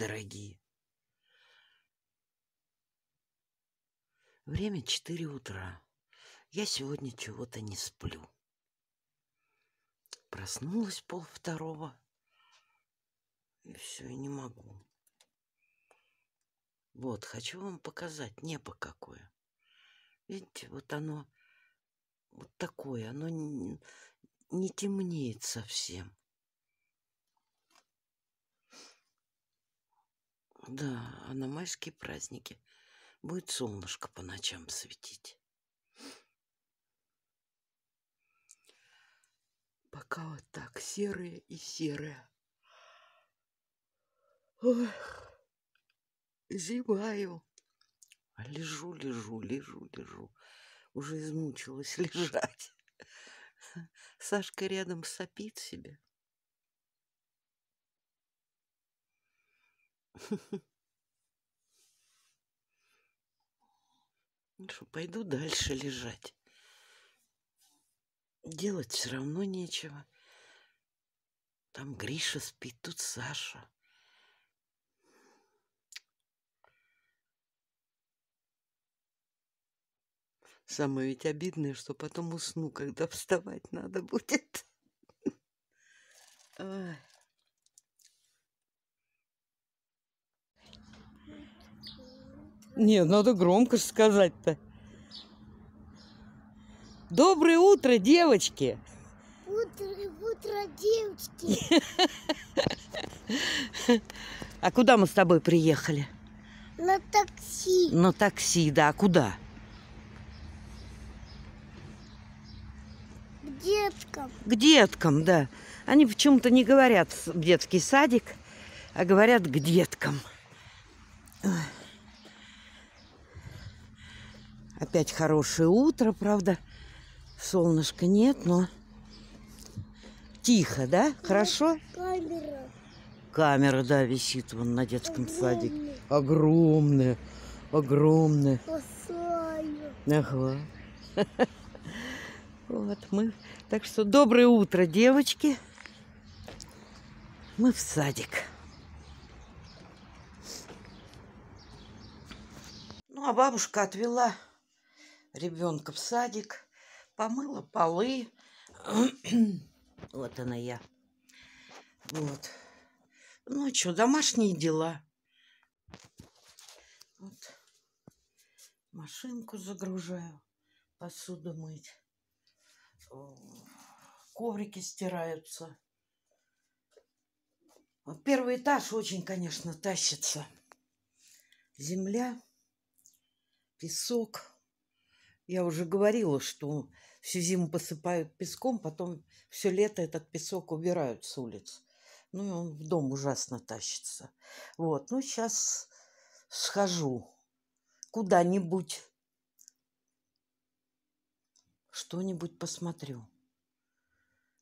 дорогие. Время четыре утра. Я сегодня чего-то не сплю. Проснулась пол второго. И все, и не могу. Вот, хочу вам показать небо какое. Видите, вот оно вот такое, оно не, не темнеет совсем. Да, а на майские праздники будет солнышко по ночам светить. Пока вот так серые и серые. Ой, зеваю. А лежу, лежу, лежу, лежу. Уже измучилась лежать. Сашка рядом сопит себе. Что, пойду дальше лежать. Делать все равно нечего. Там Гриша спит, тут Саша. Самое ведь обидное, что потом усну, когда вставать надо будет. Не, надо громко сказать-то. Доброе утро, девочки! Утро, утро, девочки! А куда мы с тобой приехали? На такси. На такси, да. А куда? К деткам. К деткам, да. Они почему-то не говорят в детский садик, а говорят к деткам. Опять хорошее утро, правда. Солнышка нет, но тихо, да? Хорошо? Камера. Камера, да, висит вон на детском садике. Огромная, огромная. Спасаю. Ага. Вот мы. Так что доброе утро, девочки. Мы в садик. Ну, а бабушка отвела ребенка в садик, помыла полы. вот она я. Вот. Ну что, домашние дела. Вот. Машинку загружаю, посуду мыть. Коврики стираются. Первый этаж очень, конечно, тащится. Земля, песок. Я уже говорила, что всю зиму посыпают песком, потом все лето этот песок убирают с улиц. Ну, и он в дом ужасно тащится. Вот, ну, сейчас схожу куда-нибудь, что-нибудь посмотрю.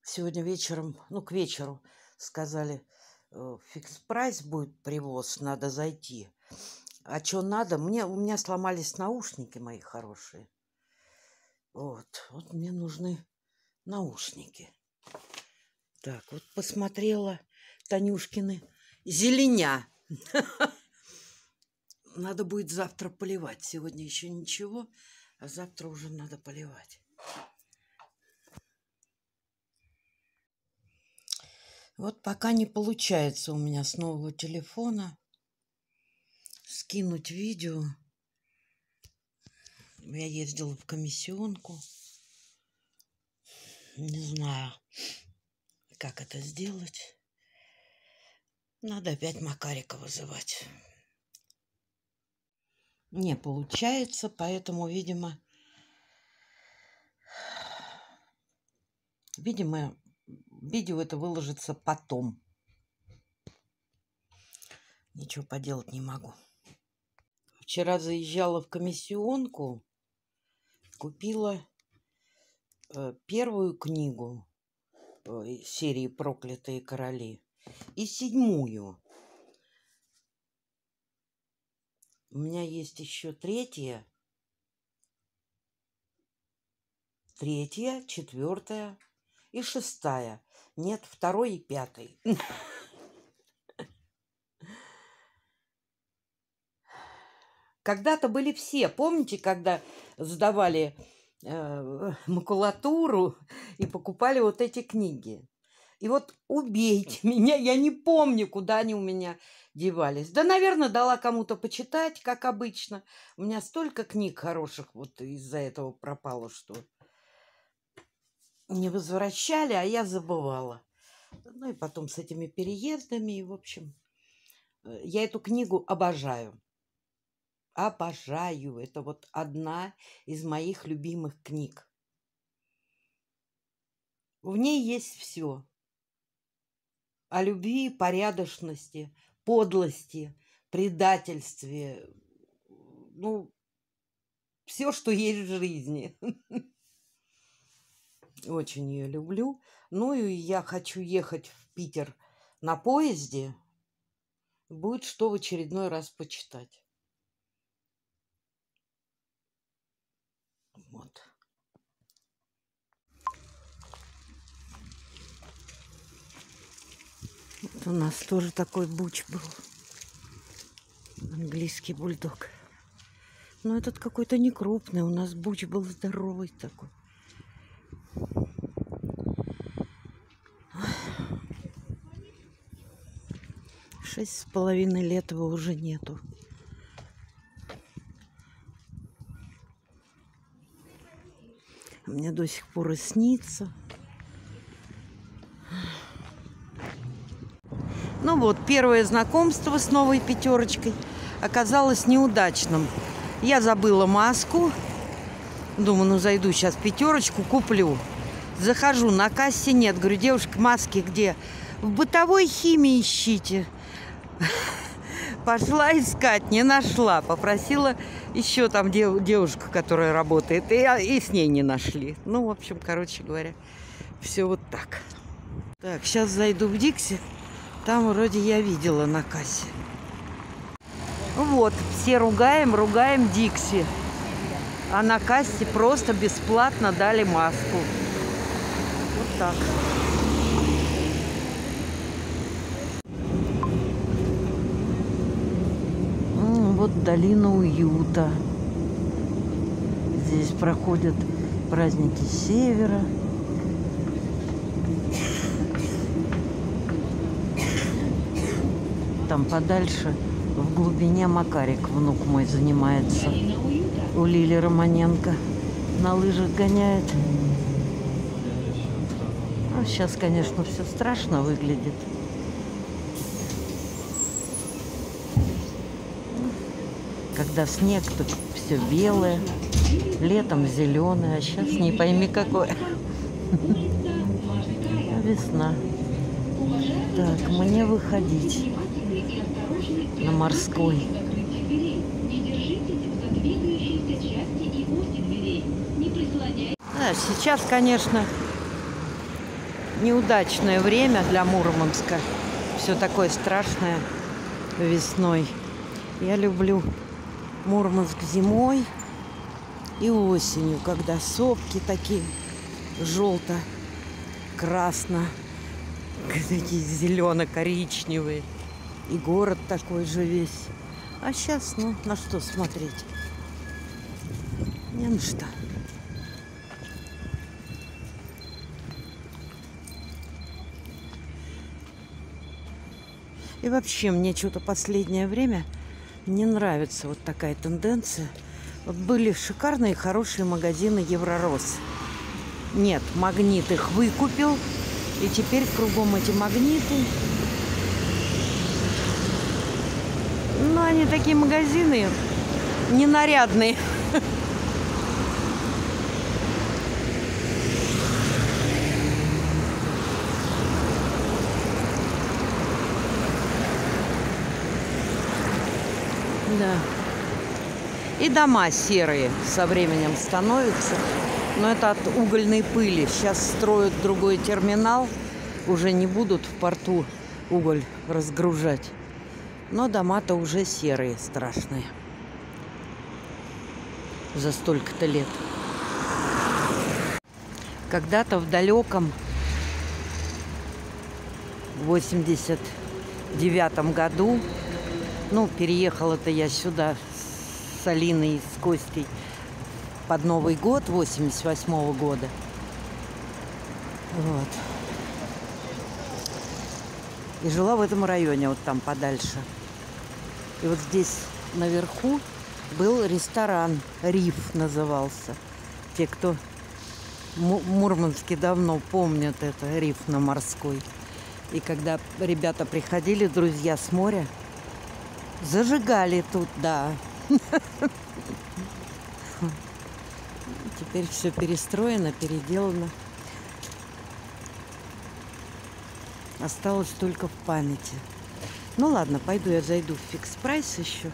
Сегодня вечером, ну, к вечеру сказали, э, Fix Price будет привоз, надо зайти. А что надо? Мне, у меня сломались наушники мои хорошие. Вот, вот мне нужны наушники. Так, вот посмотрела Танюшкины зеленя. Надо будет завтра поливать. Сегодня еще ничего, а завтра уже надо поливать. Вот пока не получается у меня с нового телефона скинуть видео. Я ездила в комиссионку. Не знаю, как это сделать. Надо опять Макарика вызывать. Не получается, поэтому, видимо, видимо, видео это выложится потом. Ничего поделать не могу. Вчера заезжала в комиссионку купила э, первую книгу э, серии «Проклятые короли» и седьмую. У меня есть еще третья, третья, четвертая и шестая. Нет, второй и пятый. Когда-то были все. Помните, когда сдавали э, макулатуру и покупали вот эти книги? И вот убейте меня, я не помню, куда они у меня девались. Да, наверное, дала кому-то почитать, как обычно. У меня столько книг хороших вот из-за этого пропало, что не возвращали, а я забывала. Ну и потом с этими переездами, и в общем, э, я эту книгу обожаю. Обожаю. Это вот одна из моих любимых книг. В ней есть все. О любви, порядочности, подлости, предательстве. Ну, все, что есть в жизни. Очень ее люблю. Ну и я хочу ехать в Питер на поезде. Будет что в очередной раз почитать. Вот. Вот у нас тоже такой буч был. Английский бульдог. Но этот какой-то не крупный. У нас буч был здоровый такой. Шесть с половиной лет его уже нету. Мне до сих пор и снится. Ну вот, первое знакомство с новой пятерочкой оказалось неудачным. Я забыла маску. Думаю, ну зайду сейчас пятерочку, куплю. Захожу, на кассе нет. Говорю, девушка, маски где? В бытовой химии ищите. Пошла искать, не нашла. Попросила еще там дев, девушка, которая работает, и, и с ней не нашли. Ну, в общем, короче говоря, все вот так. Так, сейчас зайду в Дикси. Там вроде я видела на кассе. Вот, все ругаем, ругаем Дикси. А на кассе просто бесплатно дали маску. Вот так. вот долина уюта. Здесь проходят праздники севера. Там подальше, в глубине Макарик, внук мой занимается. У Лили Романенко на лыжах гоняет. А сейчас, конечно, все страшно выглядит. Когда снег, то все белое, летом зеленое, а сейчас не пойми какое. Весна. Так, мне выходить на морской. Да, сейчас, конечно, неудачное время для Мурманска. Все такое страшное весной. Я люблю Мурманск зимой и осенью, когда сопки такие желто-красно, такие зелено-коричневые. И город такой же весь. А сейчас, ну, на что смотреть? Не на что. И вообще, мне что-то последнее время не нравится вот такая тенденция. Вот были шикарные, хорошие магазины Евророс. Нет, магнит их выкупил. И теперь кругом эти магниты. Ну, они такие магазины ненарядные. Да. И дома серые со временем становятся. Но это от угольной пыли. Сейчас строят другой терминал. Уже не будут в порту уголь разгружать. Но дома-то уже серые, страшные. За столько-то лет. Когда-то в далеком 89 году ну, переехала-то я сюда с Алиной и с Костей под Новый год 88 года. Вот. И жила в этом районе, вот там подальше. И вот здесь наверху был ресторан, Риф назывался. Те, кто Му- Мурманске давно помнят это, Риф на морской. И когда ребята приходили, друзья с моря, зажигали тут, да. Теперь все перестроено, переделано. Осталось только в памяти. Ну ладно, пойду я зайду в фикс прайс еще.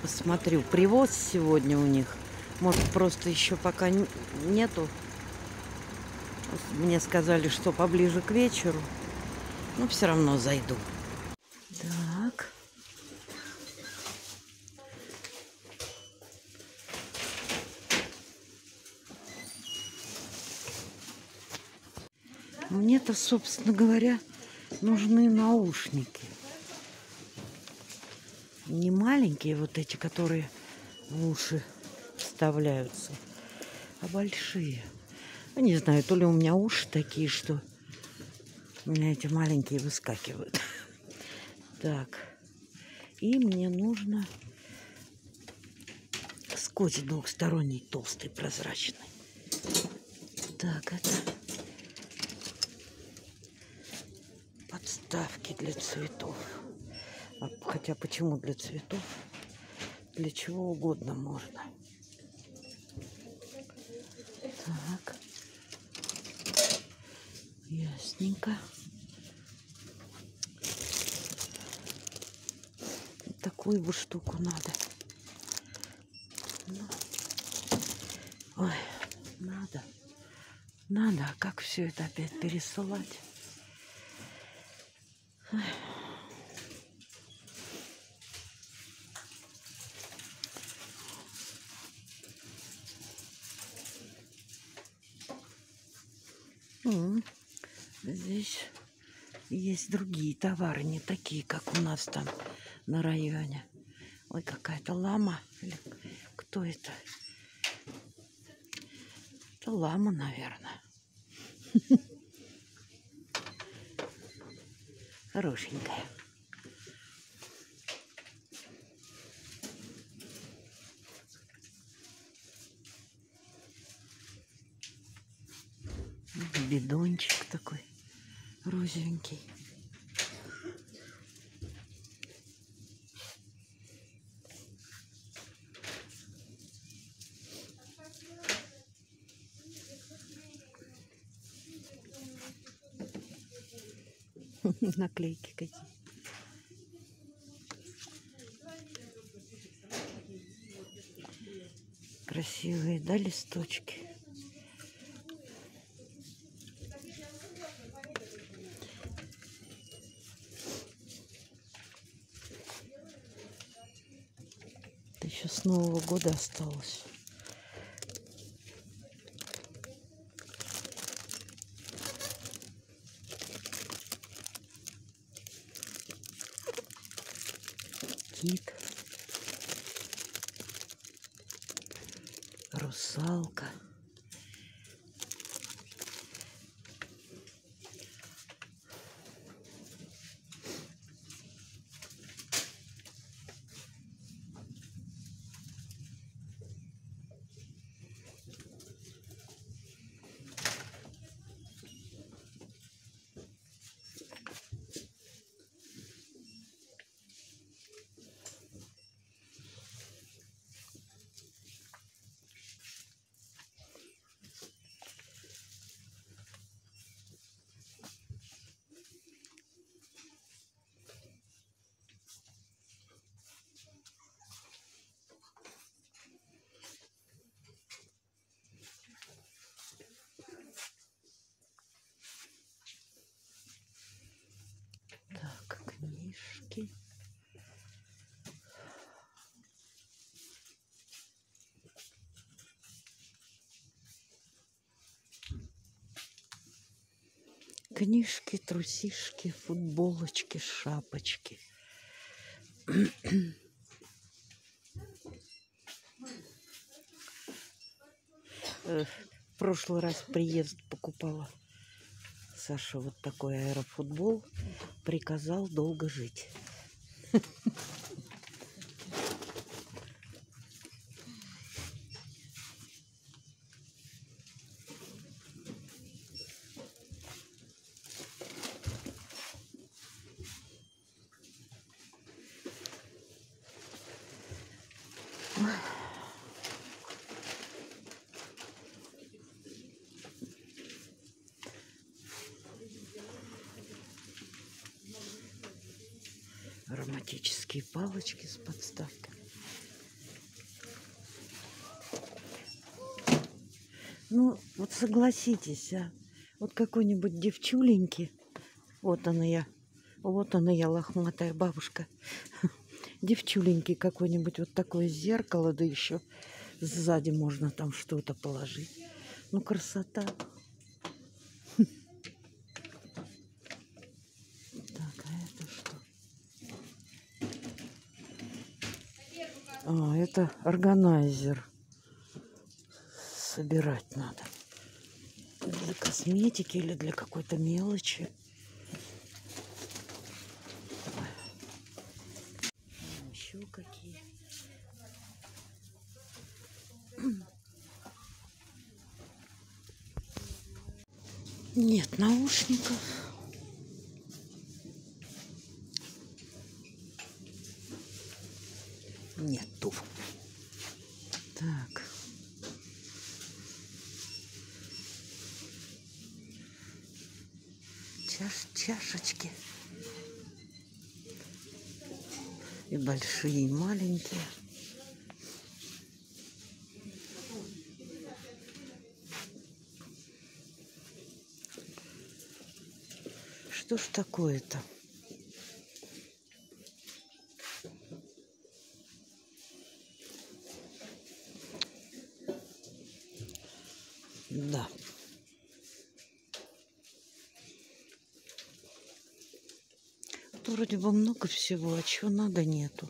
Посмотрю. Привоз сегодня у них. Может, просто еще пока нету. Мне сказали, что поближе к вечеру. Но все равно зайду. Так. Мне-то, собственно говоря, нужны наушники. Не маленькие вот эти, которые в уши вставляются, а большие. Ну, не знаю, то ли у меня уши такие, что у меня эти маленькие выскакивают. Так. И мне нужно скотч двухсторонний, толстый, прозрачный. Так, это подставки для цветов. А, хотя почему для цветов? Для чего угодно можно. Так. Ясненько. Такую бы штуку надо. Ой, надо. Надо. А как все это опять пересылать? М, Здесь есть другие товары, не такие, как у нас там на районе. Ой, какая-то лама. Или кто это? Это лама, наверное. Хорошенькая. Бидончик такой розовенький. Наклейки какие. Красивые, да, листочки? Это еще с Нового года осталось. Кит. Русалка. Так, книжки. Книжки, трусишки, футболочки, шапочки. Э, В прошлый раз приезд покупала Саша вот такой аэрофутбол. Приказал долго жить. Ароматические палочки с подставкой. Ну, вот согласитесь, а вот какой-нибудь девчуленький, вот она я, вот она я, лохматая бабушка, девчуленький какой-нибудь, вот такое зеркало, да еще сзади можно там что-то положить. Ну, красота. Так, а это что? А, это органайзер. Собирать надо. Для косметики или для какой-то мелочи. Еще какие. Нет наушников. Нету. Так. Чаш, чашечки. И большие, и маленькие. Что ж такое-то? Бы много всего, а чего надо нету.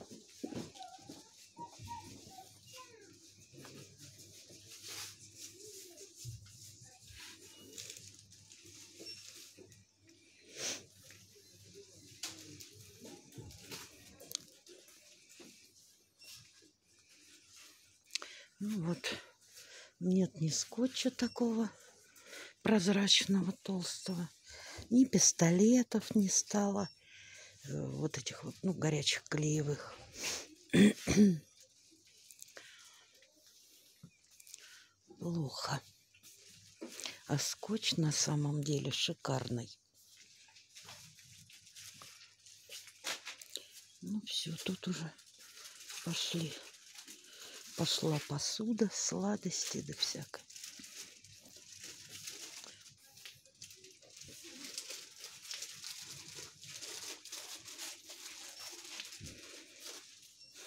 Ну вот, нет ни скотча такого прозрачного, толстого, ни пистолетов не стало, вот этих вот, ну, горячих клеевых. Плохо. А скотч на самом деле шикарный. Ну все, тут уже пошли. Пошла посуда, сладости да всякое.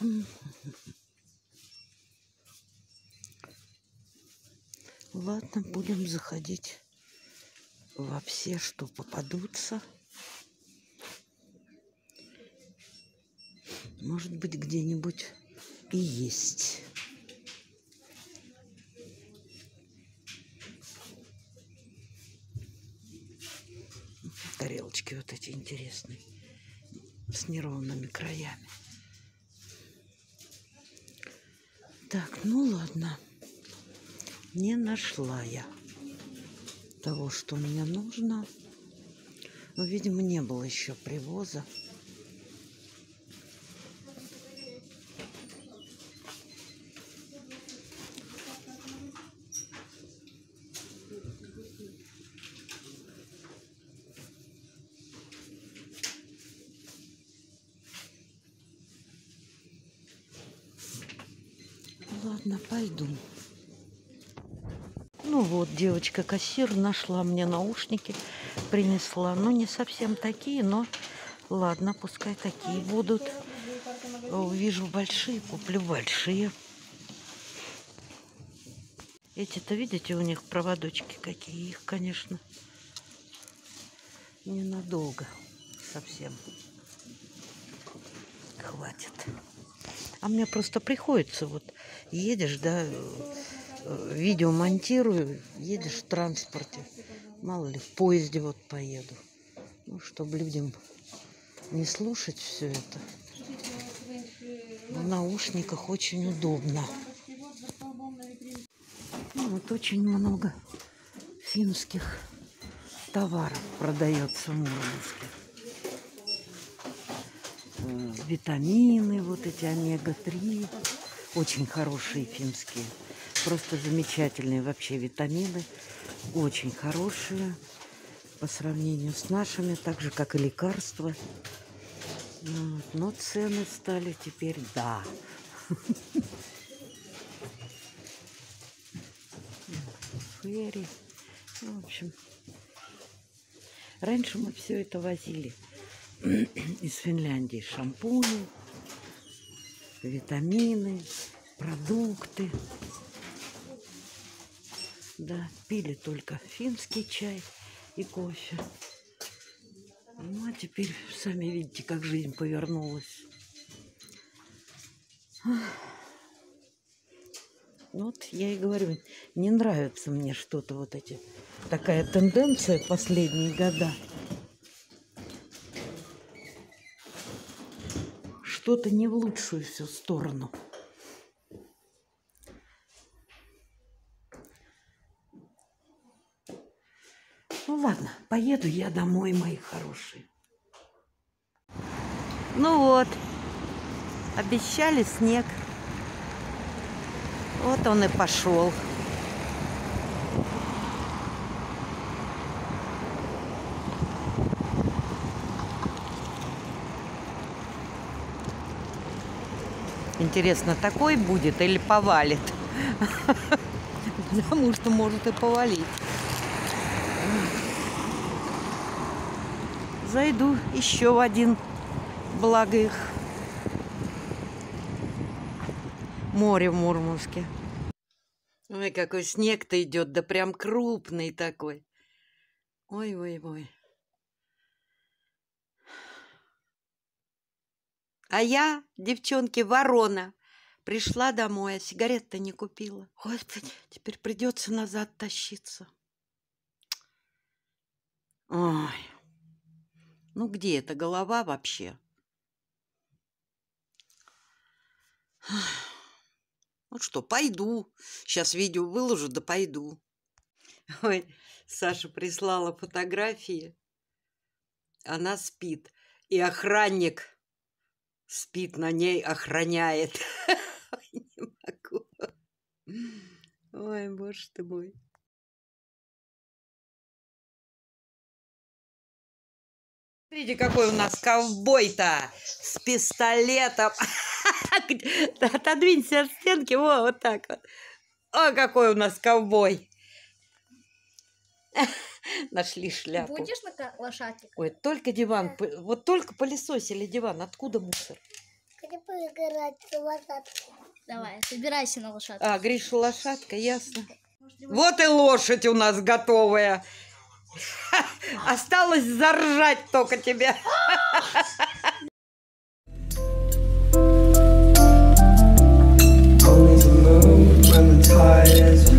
Ладно, будем заходить во все, что попадутся. Может быть, где-нибудь и есть. Тарелочки вот эти интересные, с неровными краями. Так, ну ладно. Не нашла я того, что мне нужно. Но, видимо, не было еще привоза. Ладно, пойду. Ну вот, девочка-кассир нашла мне наушники, принесла. Ну, не совсем такие, но ладно, пускай такие будут. Увижу большие, куплю большие. Эти-то, видите, у них проводочки какие. Их, конечно, ненадолго совсем хватит. А мне просто приходится, вот едешь, да, э, видео монтирую, едешь в транспорте. Мало ли, в поезде вот поеду. Ну, чтобы людям не слушать все это. В наушниках очень удобно. Ну, вот очень много финских товаров продается в Мурманске. Э, Витамины, вот эти омега-3. Очень хорошие финские. Просто замечательные вообще витамины. Очень хорошие по сравнению с нашими, так же, как и лекарства. Вот. Но цены стали теперь, да. Ферри. Ну, в общем, раньше мы все это возили из Финляндии. Шампуни, витамины, продукты. Да, пили только финский чай и кофе. Ну, а теперь сами видите, как жизнь повернулась. Ну, вот я и говорю, не нравится мне что-то вот эти, такая тенденция последние года. Что-то не в лучшую всю сторону. Ну ладно, поеду я домой, мои хорошие. Ну вот, обещали снег. Вот он и пошел. Интересно, такой будет или повалит? Потому что может и повалить. Зайду еще в один, благо море в Мурманске. Ой, какой снег-то идет, да прям крупный такой. Ой-ой-ой. А я, девчонки, ворона, пришла домой, а сигарет-то не купила. Господи, теперь придется назад тащиться. Ой, ну где эта голова вообще? Ну что, пойду. Сейчас видео выложу, да пойду. Ой, Саша прислала фотографии. Она спит. И охранник спит на ней, охраняет. Не могу. Ой, боже ты мой. Смотрите, какой у нас ковбой-то с пистолетом. Отодвинься от стенки, во, вот так вот. О, какой у нас ковбой. Нашли шляпу. Будешь на лошадке? Ой, только диван. Да. Вот только пылесосили диван. Откуда мусор? Хочу поиграть с. Давай, собирайся на лошадку. А, Гриша лошадка, ясно. Вот и лошадь у нас готовая. Осталось заржать только тебя. Always alone when the tide is